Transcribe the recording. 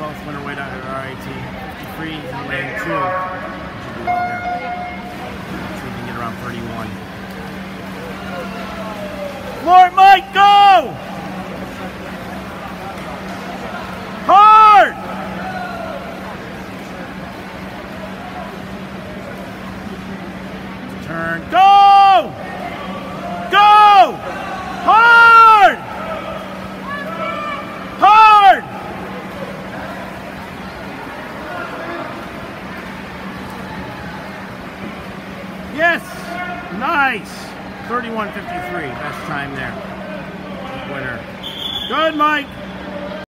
Winter Whiteout of RIT. 53 in lane two. Should do well there. See if we can get around 31. Lord Mike, go! Hard! Turn, go! Go! Hard! Hard! Yes! Nice! 31.53, best time there. Winner. Good, Mike!